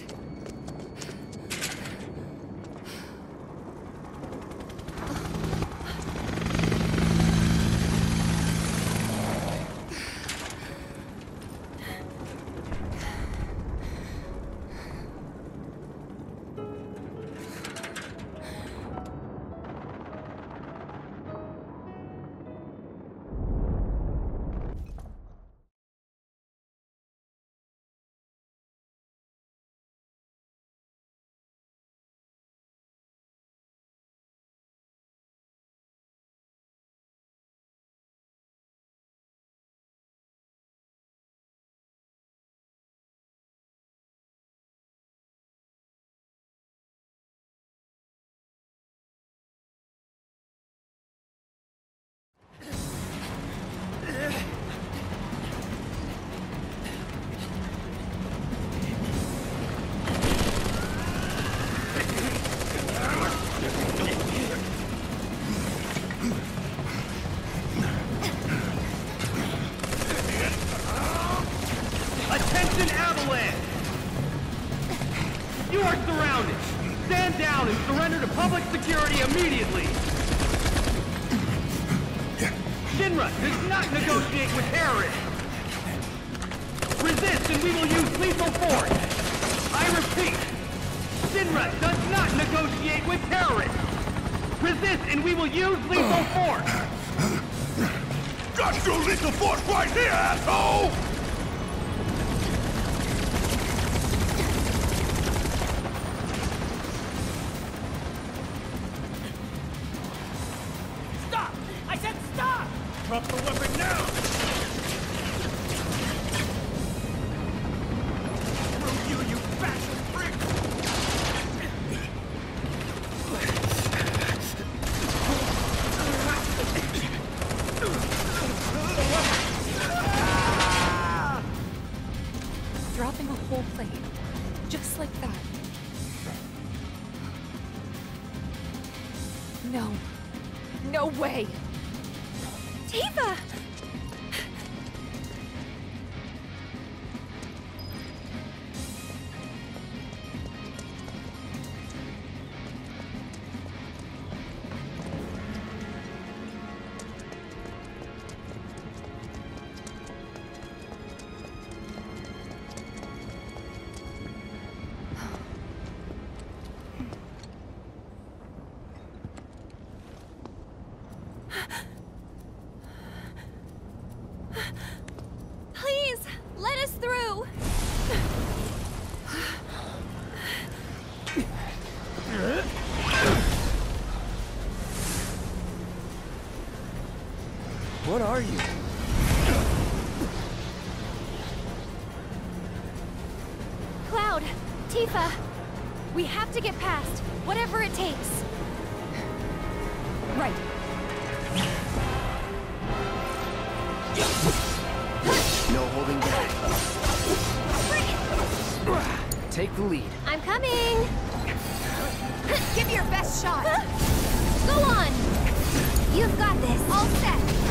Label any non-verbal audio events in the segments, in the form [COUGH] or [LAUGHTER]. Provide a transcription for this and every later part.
that? Immediately. Shinra does not negotiate with terrorists. Resist and we will use lethal force. I repeat, Shinra does not negotiate with terrorists. Resist and we will use lethal force. Got your lethal force right here, asshole! Dropping a whole plate. Just like that. No. No way! Tifa! What are you? Cloud! Tifa! We have to get past, whatever it takes. Right. No holding back. Bring it! Take the lead. I'm coming! Give me your best shot! Go on! You've got this. All set.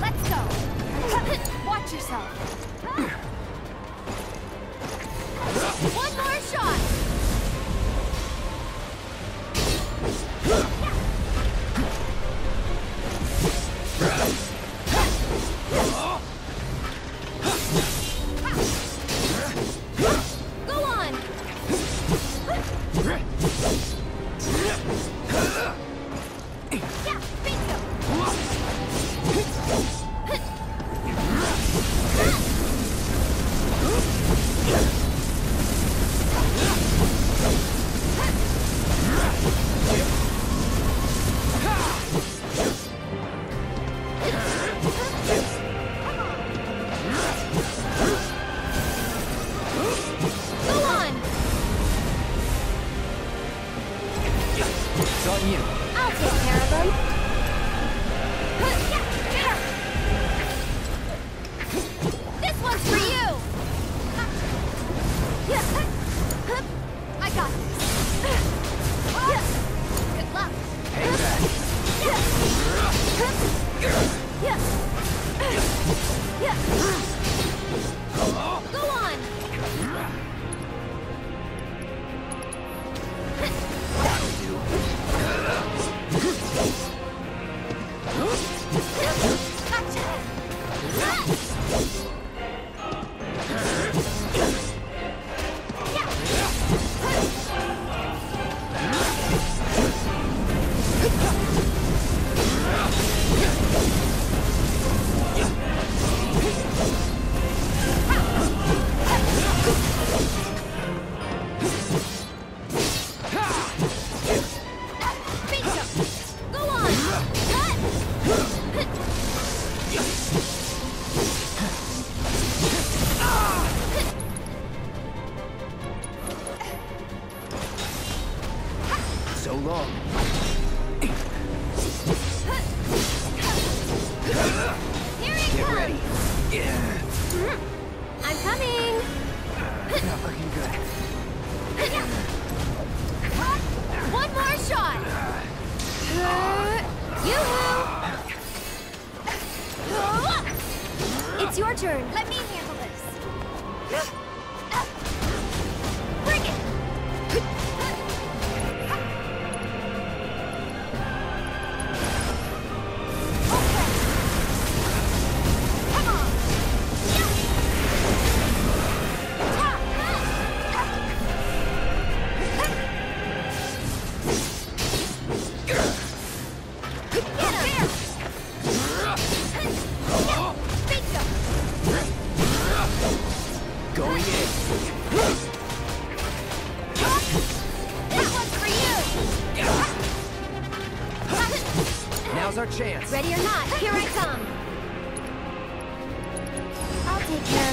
Let's go! [LAUGHS] Watch yourself! One more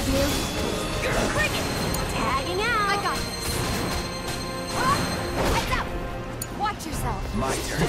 you. Cricket! Tagging out! I got this. Heads up! Watch yourself. My turn.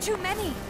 too many!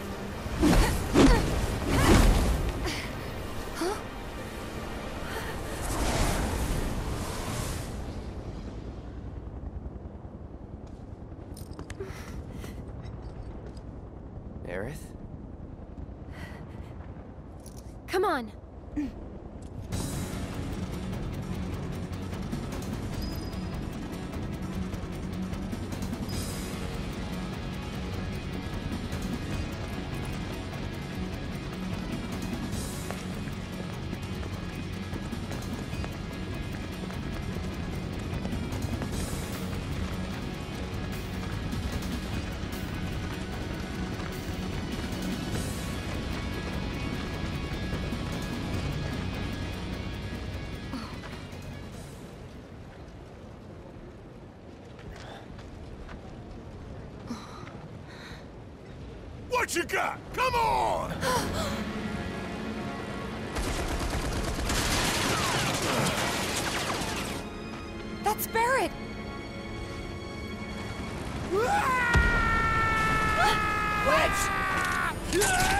What you got? Come on! That's Barret! You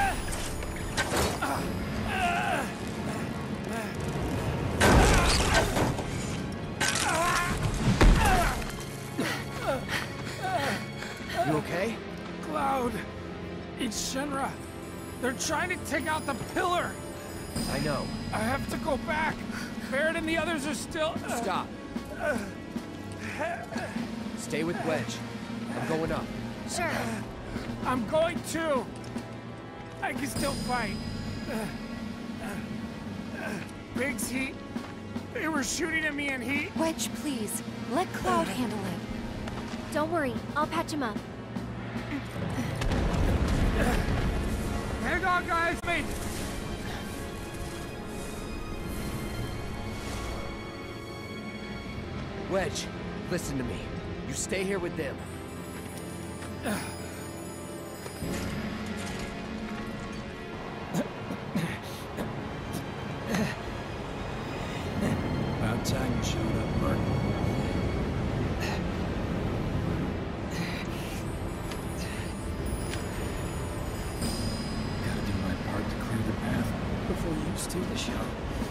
trying to take out the pillar! I know. I have to go back! Barret and the others are still... uh, Stop. Stay with Wedge. I'm going up. Sure. I'm going too! I can still fight. Uh, uh, Biggs, he... They were shooting at me and he... Wedge, please. Let Cloud handle it. Don't worry, I'll patch him up. Guys! Wedge, listen to me. You stay here with them. you.